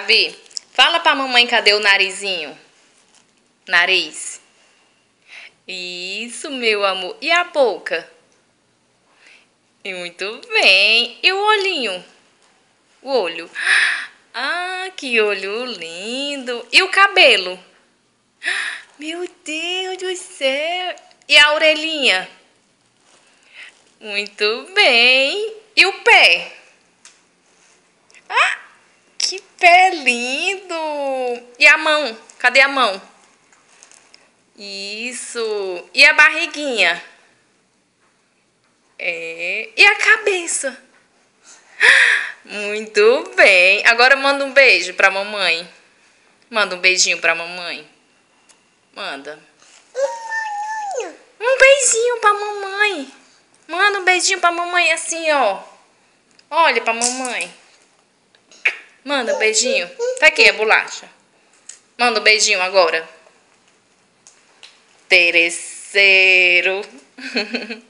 Davi, fala pra mamãe cadê o narizinho. Nariz. Isso, meu amor. E a boca? Muito bem. E o olhinho? O olho. Ah, que olho lindo. E o cabelo? Meu Deus do céu. E a orelhinha? Muito bem. E o pé? Ah, que pé lindo. E a mão? Cadê a mão? Isso. E a barriguinha? É. E a cabeça? Muito bem. Agora manda um beijo pra mamãe. Manda um beijinho pra mamãe. Manda. Um beijinho pra mamãe. Manda um beijinho pra mamãe assim, ó. Olha pra mamãe. Manda um beijinho. Tá aqui a bolacha. Manda um beijinho agora. Terceiro.